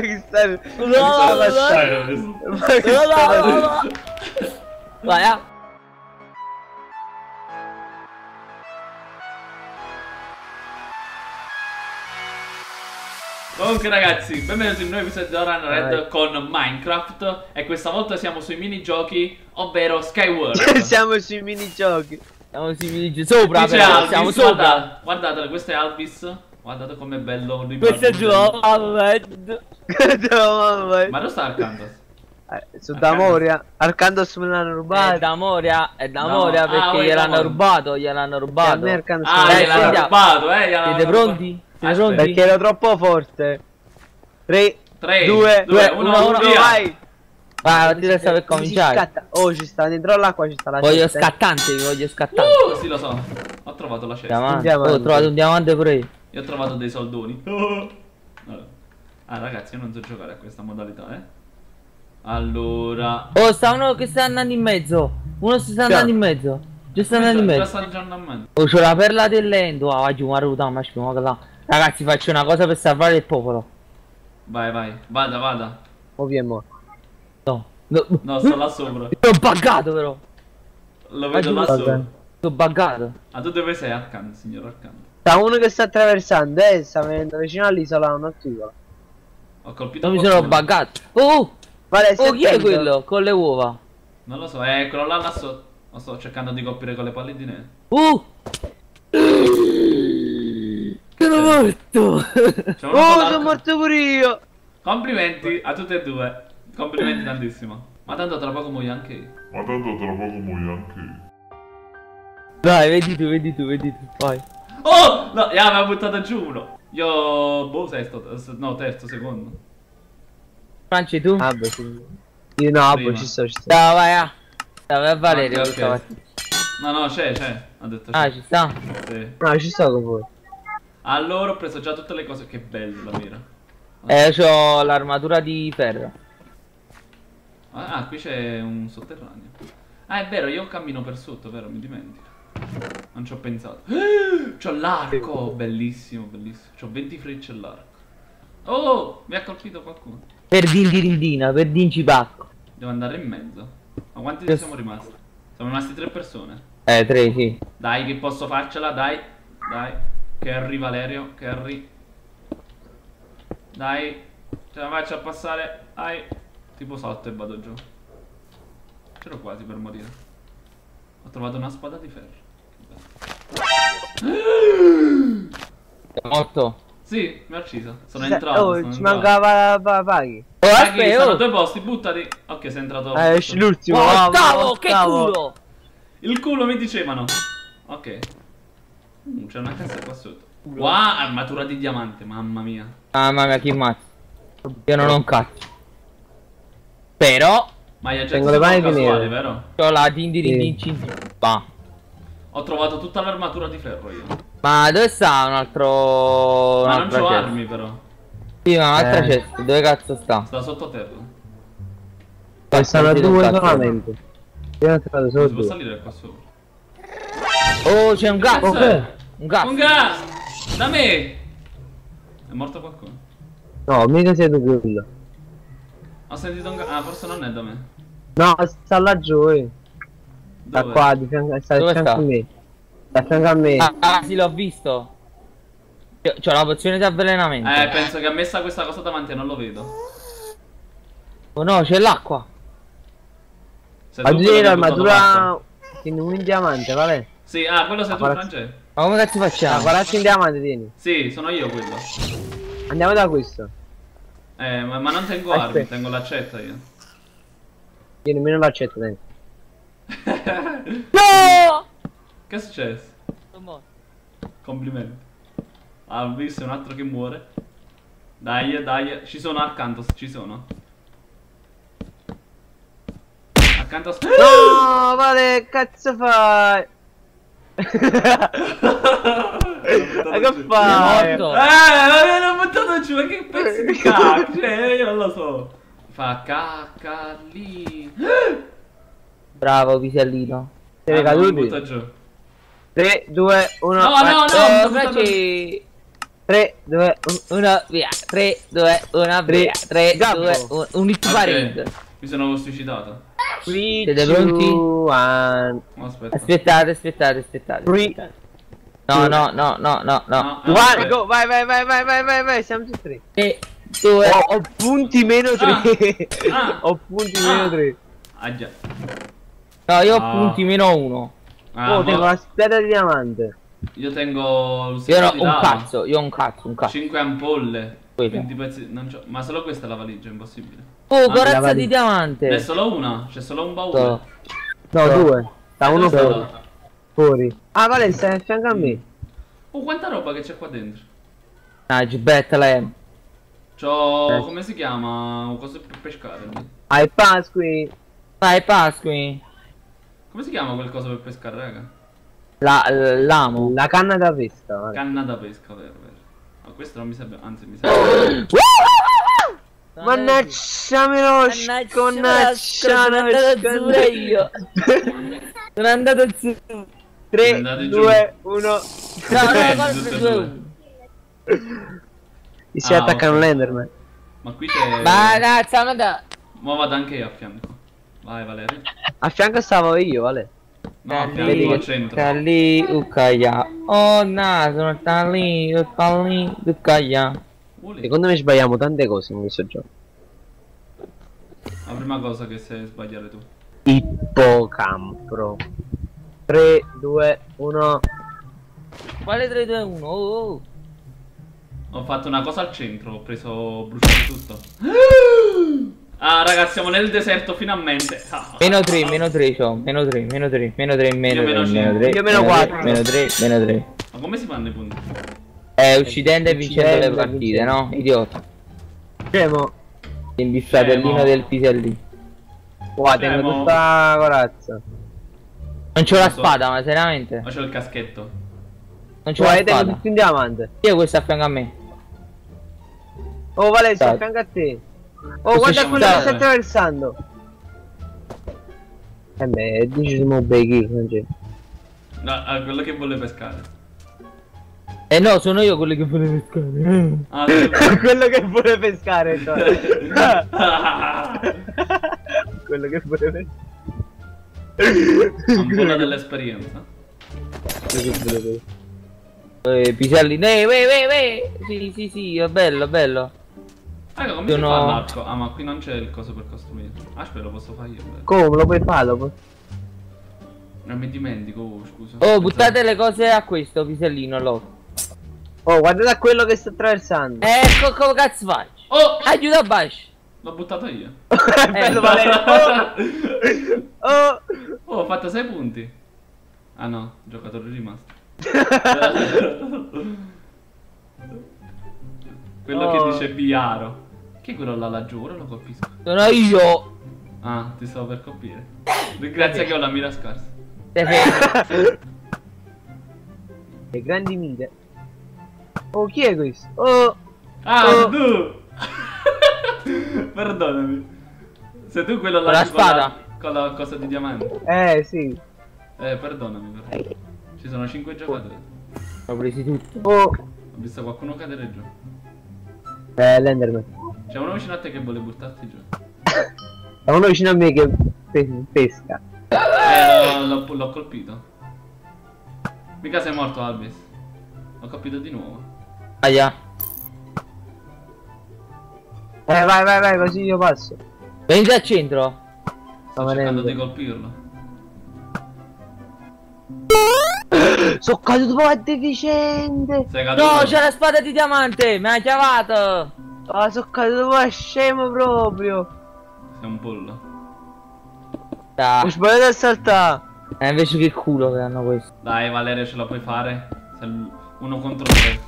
Che stai... Vai, ah. Comunque ragazzi, benvenuti in un nuovo episodio di Oran Red con Minecraft. E questa volta siamo sui minigiochi, ovvero Skyward. Siamo sui minigiochi. Siamo sui minigiochi sopra, Dice però, Alvis, siamo sopra. guardate, guardate, questo è Alvis Guardate com'è bello Questo è ribaltato. Joe Ma non sta accanto Eh, Su da Moria. Arcandos me l'hanno È rubato. da Moria, è da No. Moria Ah, perché voi gliel'hanno rubato, gliel'hanno E a rubato. me Arcandos Ah, gliel'hanno rubato, eh gliel'hanno Siete pronti? Siete pronti? Perché ero troppo forte. 3, 3, 2, 2, 1, 1, 1, via vai. Vai, ti resta per cominciare. Oh, ci sta dentro l'acqua, ci sta la Voglio scattante, voglio scattante. Uh, sì lo so, ho trovato la cesta Diamante. Un diamante. Oh, ho trovato un diamante pure io. Io ho trovato dei soldoni Vabbè. Ah ragazzi, io non so giocare a questa modalità, eh Allora Oh, sta uno che sta andando in mezzo. Uno si sta andando in mezzo. Già sta andando in Già mezzo. sta andando Oh, c'ho la perla dell'endo. Ah, oggi una ruta, ma spiamo che là. Ragazzi, faccio una cosa per salvare il popolo. Vai, vai, vada, vada vi è morto. No. No, No, sto là sopra Sono buggato però. Lo vedo là sopra. Sono buggato. Ah, tu dove sei? Accanto, signor Accanto Sta uno che sta attraversando, eh, sta venendo vicino all'isola, non attiva. Ho colpito Non mi sono buggato. Oh, Vale, oh, chi è quello? Con le uova. Non lo so, è quello là là sotto Lo sto cercando di coprire con le palline Uh! Sono morto! Con Oh, sono morto pure io. Complimenti a tutti e due Complimenti tantissimo Ma tanto tra poco muoio anche io Ma tanto tra poco muoio anche io. Dai, vedi tu, vedi tu, vedi tu. Vai. Oh! No, mi ha buttato giù uno Io... Boh, sesto, no, terzo, secondo Franci tu? Ah, beh, sì. Io no, boh, ci sto, ci sto. Dai, vai, ah. Dai, vai a Valerio. Ok, questa ok. partita. No, no, c'è, c'è Ha detto c'è Ah, ci sta. Sì. No, ci sto con voi. Allora ho preso già tutte le cose Che bello la mira Eh, c'ho l'armatura di ferro. Ah, ah, qui c'è un sotterraneo. Ah, è vero, io cammino per sotto, vero? Mi dimentico. Non ci ho pensato. C'ho l'arco! Bellissimo, bellissimo. C'ho 20 frecce all'arco. Oh, mi ha colpito qualcuno. Per dindirindina, per dincipacco. Devo andare in mezzo. Ma quanti Yes. siamo rimasti? Siamo rimasti tre persone. Eh, tre, sì. Dai, che posso farcela, dai. Dai. Carry Valerio, carry. Dai. Ce la faccio a passare. Dai. Tipo salto e vado giù. C'ero quasi per morire. Ho trovato una spada di ferro. È morto. Sì, mi ha ucciso. Sono Ci- entrato. Oh, sono ci entrato. mancava la pa- paghi. Oh, aspetta, sono oh. due posti, buttati. Ok, sei entrato. Eh, esci l'ultimo. Oh, ah, ottavo, che culo! Il culo mi dicevano. Ok. Mm, C'è una cassa qua sotto. Wow, armatura di diamante, mamma mia. Mamma mia, chi mazza. Io non ho un cazzo. Però, Ma gli oggetti Tengo le sono mani casuali, vero? c'ho la dindirindin Bah. Ho trovato tutta l'armatura di ferro io. Ma dove sta un altro... Ma non c'ho armi però. Sì, ma un'altra Eh. cesta, dove cazzo sta? Sta sottoterra. Ne stanno due solamente. Io ne ho trovato solo Si può salire qua sopra. Oh, c'è un gas! È? Un gas! Un gas! Da me! È morto qualcuno? No, mica sei tu quello. Ho sentito un gas. Ah, forse non è da me. No, sta laggiù, eh. Sta Dove? qua, di fianco, sta di Dove fianco sta? a me. Sta a fianco a me. Ah, ah, sì, l'ho visto. Io- C'ho la pozione di avvelenamento. Eh, penso che ha messa questa cosa davanti e non lo vedo. Oh no, c'è l'acqua. Tu buttato l'armatura... Tieni in diamante, vale? Sì, ah, quello sei tu, Guarda- Francesco. Ma come cazzo Ah, facciamo? 40 in diamante tieni. Sì, sono io quello. Andiamo da questo. Eh, ma, ma non tengo Aspetta. armi, tengo l'accetta io. Tieni meno l'accetto dentro. No! Che è successo? Sono morto. Complimenti. Ah, ho visto un altro che muore. Dai, dai, ci sono accanto, ci sono. Accanto a... No, vale, cazzo fai? Ma che È fai? Eh, mi hanno buttato giù, ma che pezzo di cacca? Cioè, io non lo so. Fa cacca lì. Bravo, pisellino. Siete Ah, butta giù. 3, 2, 1. No, no, no. Franci... 3, 2, 1, via. 3, 2, 1, via. 3, Gabbo. 2, 1. Un hit Ok, parade. Mi sono suicidato. 3, Siete pronti? 1. Oh, aspetta. Aspettate, aspettate, aspettate. Three. aspettate. No, no, no, no, no, no. No, One, aspetta. go, vai, vai, vai, vai, vai, vai, vai, siamo tutti tre. 3, 2, Ho, punti meno 3. Ah. Ho punti Ah. meno 3. Ah già. No, io ho Ah. punti meno 1. Ah, oh, tengo la spada di diamante. Io tengo Io ho un cazzo, io ho un cazzo, un cazzo. 5 ampolle. Quella. 20 pezzi. Ma solo questa è la valigia, è impossibile. Oh, Ah, corazza di diamante. Ne è solo una, c'è solo un baule. So. No, No. due. Sta uno Dove fuori. Ah, vale, stai a fianco a me. Oh, quanta roba che c'è qua dentro. Ah, Bethlehem. C'ho. Eh. come si chiama? Cose per pescare. Ai Pasqui. Vai, Pasqui. Come si chiama quel coso per pescare, raga? La, l'amo. La canna da pesca. Vale. Canna da pesca, vero, vero. Ma questo non mi serve, anzi mi serve. Mannaggia me Mannaggia, sono andato giù io. Sono andato giù. 3, Andate giù. 2, 1. No, no, Eh, no, no, si Ah, attaccano ok. l'Enderman. Ma qui c'è. Ma cazzo, ma da. Ma vado anche io a fianco. Vai Valerio. A fianco stavo io, vale. No, fianco al centro. lì, uccaia. Oh, no, sono da lì, da lì, uccaia. Vuole? Secondo me sbagliamo tante cose in questo gioco. La prima cosa che sai sbagliare tu. Ippocampro. 3, 2, 1. Quale 3, 2, 1? Oh, oh. Ho fatto una cosa al centro, ho preso. bruciato tutto. Ah, ragazzi, siamo nel deserto finalmente. Ah. Meno 3, meno 3 c'ho, meno 3, meno 3, meno 3, meno Io 3, meno meno cinque. 3, Io meno quattro. meno 3, meno 3. Ma come si fanno i punti? È uccidendo e vincendo le partite, no? Idiota. Scemo. Il fratellino Scemo. del pisellino. Qua tengo tutta corazza. Non c'ho la so. spada, ma seriamente? Ma c'ho il caschetto. Non c'ho la tengo spada. tutto in diamante. Io questo a fianco a me. Oh, vale, sto a Dai. fianco a te. Oh, guarda quello che sta. attraversando. Eh beh, decisiamo becchi, non c'è. No, ah, quello che vuole pescare. Eh no, sono io quello che vuole pescare. Ah, quello che vuole pescare, cioè. quello che vuole pescare. Ancora dell'esperienza. Quello che vuole pescare. Eh, pisellino. Eh, weh, weh, weh. Sì, sì, sì, è bello, bello. Raga, come Io si fa l'arco? Ah, ma qui non c'è il coso per costruire. Ah, aspetta, lo posso fare io. beh. Come lo puoi fare? Lo puoi- Non mi dimentico, oh, scusa. Oh, buttate le cose a questo pisellino, lo. Oh, guardate a quello che sta attraversando. Ecco come cazzo faccio. Oh! Aiuta Bash. L'ho buttato io. Bello Valerio. Oh! oh. Oh, ho fatto 6 punti. Ah no, giocatore rimasto. quello Oh. che dice Biaro. Chi è quello là laggiù? Ora lo colpisco. Sono io. Ah, ti stavo per colpire. Grazie che ho la mira scarsa. Le grandi mire. Oh, chi è questo? Oh! Ah, Oh. tu! Perdonami. Sei tu quello là Con la con spada? con la cosa di diamante. Eh, sì. Eh, perdonami, però. Ci sono 5 giocatori. Ho presi tutti. Oh! Ho visto qualcuno cadere giù. Eh, l'Enderman. C'è uno vicino a te che vuole buttarti giù. È uno vicino a me che pe- pesca. Eh, l'ho, colpito. Mica sei morto, Albis. L'ho colpito di nuovo. Aia. Eh, vai, vai, vai, così io passo. Venite al centro. Sto Sto cercando di colpirlo. Sono caduto a deficiente. Caduto? No, c'è la spada di diamante. Mi ha chiamato. Ah, sono caduto a scemo proprio. Sei un pollo. Ah, Ho sbagliato a saltare. eh, invece che culo che hanno questo. Dai, Valerio, ce la puoi fare? Uno contro tre.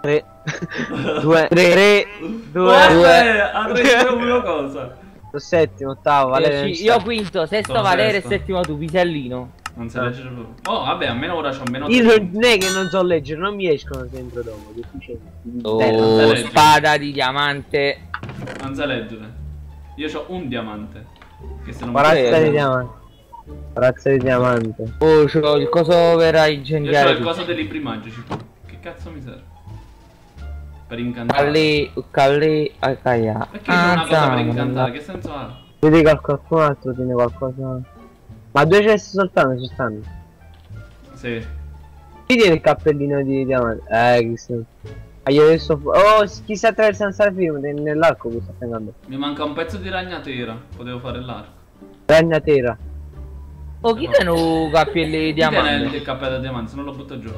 3, 2, 3, 2, Guarda, avrei detto una cosa. settimo, ottavo, Valerio. io, quinto, sesto Sono Valere e settimo tu, pisellino. Non si legge proprio. Oh, vabbè, almeno ora c'ho meno Io non è che non so leggere, non mi escono sempre dopo. deficienti. Oh, leggi. spada di diamante. Non sai leggere. Io ho un diamante. Che se non Eh, no. di diamante. Razza di diamante. Oh, c'ho il coso per Io ho incendiare. il coso dei libri magici. Che cazzo mi serve? Per incantare. Calli, calli, acaia. Perché c'è una cosa per incantare? Che senso ha? Vedi qualcun altro tiene qualcosa. Ma due cessi soltanto ci stanno. Sì. Chi tiene il cappellino di diamante? Eh, chissà. Ah, io adesso. Oh, chi sta attraversando il film nell'arco che sta prendendo. Mi manca un pezzo di ragnatela. Potevo fare l'arco. Ragnatela. Oh, chi tiene un cappelli di Chi tiene il, diamante? il cappello da diamante? Se non lo butto giù.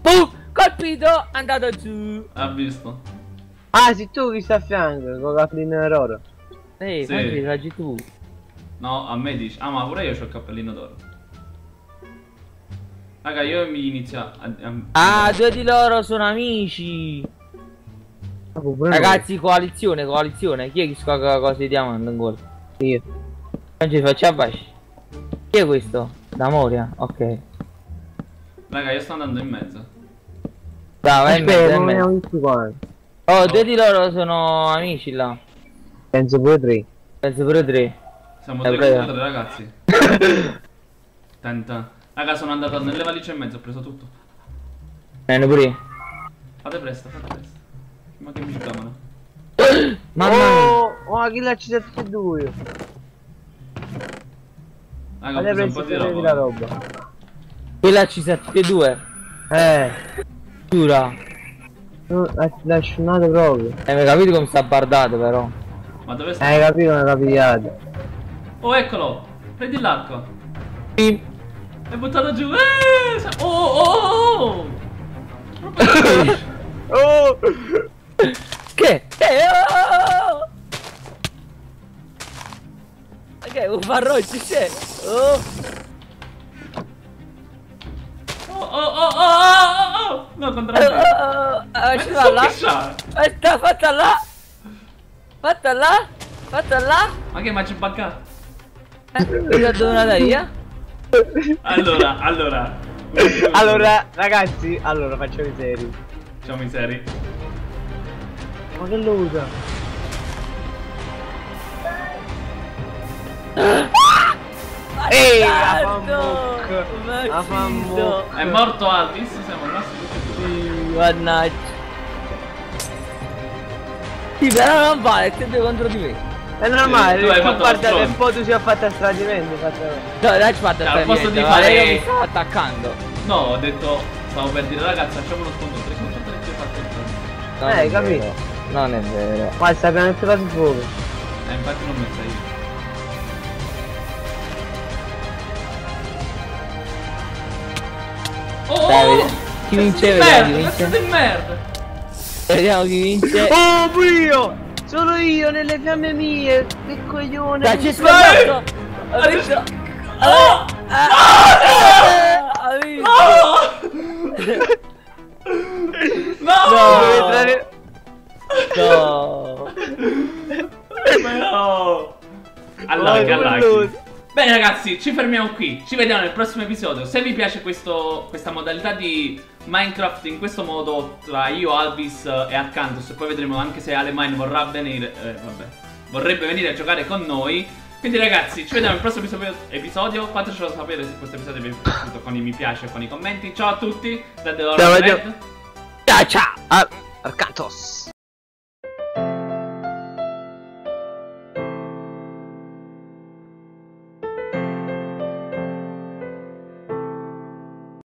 Boom! Colpito, andato giù. Ha visto? Ah, sei tu che sta a fianco, con il cappellino d'oro. Ehi, Sì. quanti raggi tu? No, a me dici. Ah, ma pure io ho il cappellino d'oro. Raga, io mi inizio a... a- Ah, due di loro sono amici. Ah, Ragazzi, coalizione, coalizione. Chi è che scocca cose di diamante ancora? noi. Io. Oggi facciamo baci. Chi è questo? Da Moria? Ok. Raga, io sto andando in mezzo. Dai, vai in mezzo, in non mezzo. Oh, due di loro sono amici là. Penso pure tre. Penso pure tre. Siamo Eh, tre contro tre ragazzi. Tenta. Raga, sono andato nelle valigie e mezzo, ho preso tutto. Eh, ne pure io. Fate presto, fate presto. Ma che mi chiamano? Mamma mia. Oh, oh, chi l'ha citato tutti e due? Raga, ho preso un po' di prendi la roba. roba. Quella ci sa tutti e due. Eh, Giura. Tu l'hai lasciato proprio. Eh, mi capito come sta bardato però. Ma dove sta? Hai capito una capigliata. Oh, eccolo! Prendi l'arco. Sì. È buttato giù. Eh! Oh, oh, oh, oh! Proprio così. Oh! Che? Eh, oh! Ok, un farrocci c'è. Oh. Oh, oh, oh, oh, oh, oh! No, contro Oh, me. oh, oh. Ah, ci va là. Aspetta, fatta là. Fatta là. Fatta là. Ma che ma ci bacca? Eh, dove una via? Allora, allora. Allora, ragazzi, allora facciamo i seri. Facciamo i seri. Ma che lo usa? Ehi, Bastardo! fammuc. È morto Alvis, siamo rimasti tutti. Sì, Mannaggia. Sì, però non vale, siete contro di me. È normale, tu hai tu fatto guarda lo che stronzo. poi tu si è fatto il tradimento, fatto... No, dai, ci fate Al posto di fare- io mi stavo attaccando. No, ho detto, stavo per dire ragazzi facciamo uno scontro 3 contro 3 che hai fatto il Eh, è hai capito? Non è vero. Ma sta pianeta su fuoco. Eh, infatti non messa io. Oh, Dai, chi vince, vediamo chi merda, vince. merda. Vediamo chi vince. Oh, pure io! Sono io nelle fiamme mie! Che coglione! Dai, ci Dai! scoperto! Ha vinto! Oh! Ah, Ha vinto! No! No! Devo entrare- No! Ma no! Allaghi, Oh, allaghi. bulloso. Bene ragazzi, ci fermiamo qui. Ci vediamo nel prossimo episodio. Se vi piace questo, questa modalità di Minecraft in questo modo tra io, Alvis eh, e Arcantus, e poi vedremo anche se Alemine vorrà venire, eh, vabbè, vorrebbe venire a giocare con noi. Quindi ragazzi, ci vediamo nel prossimo episodio- episodio. Fatecelo sapere se questo episodio vi è piaciuto con i mi piace e con i commenti. Ciao a tutti, da The Lord Ciao. Ciao ciao! Ar- Arcantos!